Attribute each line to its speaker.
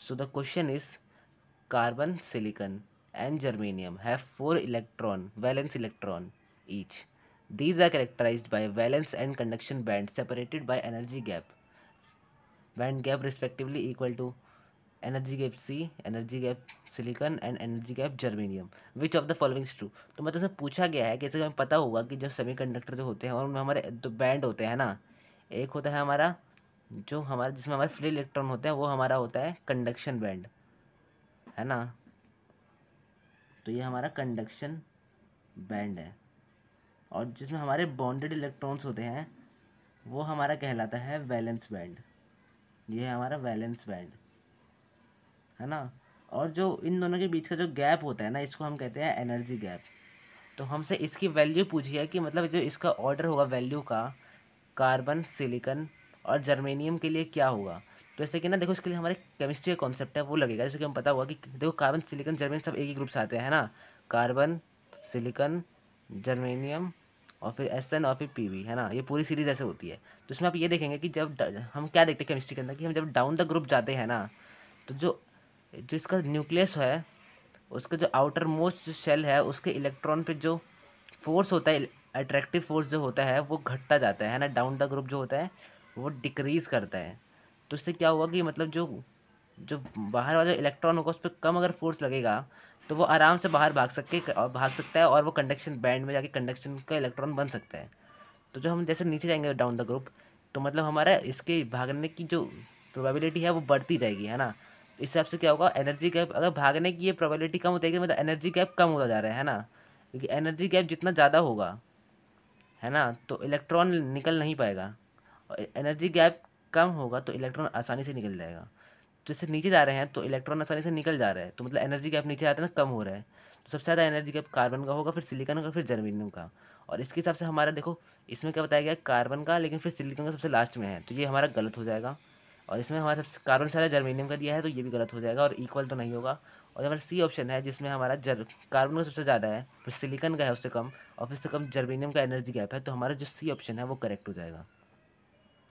Speaker 1: So the question is carbon silicon and germanium have four electron valence electron each these are characterize by valence and conduction band separated by energy gap band gap respectively equal to energy gap C energy gap silicon and energy gap germanium which of the following true तो मतलब उसमें पूछा गया है कि जैसे हमें पता होगा कि जो सेमी कंडक्टर जो होते हैं और उनमें हमारे दो बैंड होते हैं ना, एक होता है हमारा जो हमारा, जिसमें हमारे फ्री इलेक्ट्रॉन होते हैं, वो हमारा होता है कंडक्शन बैंड है ना? तो ये हमारा कंडक्शन बैंड है। और जिसमें हमारे बॉन्डेड इलेक्ट्रॉन्स होते हैं, वो हमारा कहलाता है वैलेंस बैंड ये है हमारा वैलेंस बैंड है ना? और जो इन दोनों के बीच का जो गैप होता है ना, इसको हम कहते हैं एनर्जी गैप तो हमसे इसकी वैल्यू पूछी है कि मतलब जो इसका ऑर्डर होगा वैल्यू का कार्बन सिलिकन और जर्मेनियम के लिए क्या होगा? तो जैसे कि ना, देखो, इसके लिए हमारे केमिस्ट्री का कॉन्सेप्ट है, वो लगेगा। जैसे कि हम पता हुआ कि देखो कार्बन सिलिकन जर्मेनियम सब एक ही ग्रुप से आते हैं ना? कार्बन सिलिकन जर्मेनियम और फिर एस एन और फिर पी वी है ना? ये पूरी सीरीज़ ऐसे होती है। तो इसमें आप ये देखेंगे कि जब हम क्या देखते हैं केमिस्ट्री के अंदर कि हम जब डाउन द ग्रुप जाते हैं ना तो जो जो इसका न्यूक्लियस है, उसका जो आउटर मोस्ट जो शेल है, उसके इलेक्ट्रॉन पे जो फोर्स होता है अट्रैक्टिव फोर्स जो होता है, वो घटता जाता है ना? डाउन द ग्रुप जो होता है वो डिक्रीज़ करता है। तो इससे क्या हुआ कि मतलब जो जो बाहर वाला जो इलेक्ट्रॉन होगा, उस पर कम अगर फोर्स लगेगा तो वो आराम से बाहर भाग सके और भाग सकता है और वो कंडक्शन बैंड में जाके कंडक्शन का इलेक्ट्रॉन बन सकता है। तो जो हम जैसे नीचे जाएँगे डाउन द ग्रुप तो मतलब हमारा इसके भागने की जो प्रोबेबिलिटी है, वो बढ़ती जाएगी, है ना? इस हिसाब से क्या होगा एनर्जी गैप अगर भागने की ये प्रोबेबिलिटी कम होती है मतलब एनर्जी गैप कम होता जा रहा है ना? क्योंकि एनर्जी गैप जितना ज़्यादा होगा, है ना? तो इलेक्ट्रॉन निकल नहीं पाएगा। एनर्जी गैप कम होगा तो इलेक्ट्रॉन आसानी से निकल जाएगा। जैसे नीचे जा रहे हैं तो इलेक्ट्रॉन आसानी से निकल जा रहा है तो मतलब एनर्जी गैप नीचे आते ना, कम हो रहा है। तो सबसे ज़्यादा एनर्जी गैप कार्बन का होगा, फिर सिलिकन का, फिर जर्मीनियम का। और इसके हिसाब से हमारा देखो, इसमें क्या बताया गया कार्बन का, लेकिन फिर सिलिकन का सबसे लास्ट में है। तो ये हमारा गलत हो जाएगा। और इसमें हमारा सबसे कार्बन से ज़्यादा जर्मीनियम का दिया है तो ये भी गलत हो जाएगा और इक्वल तो नहीं होगा। और हमारा सी ऑप्शन है, जिसमें हमारा जर कार्बन का सबसे ज़्यादा है, फिर सिलिकन का है उससे कम, और फिर से कम जर्मीनियम का एनर्जी गैप है तो हमारा जो सी ऑप्शन है, वो करेक्ट हो जाएगा।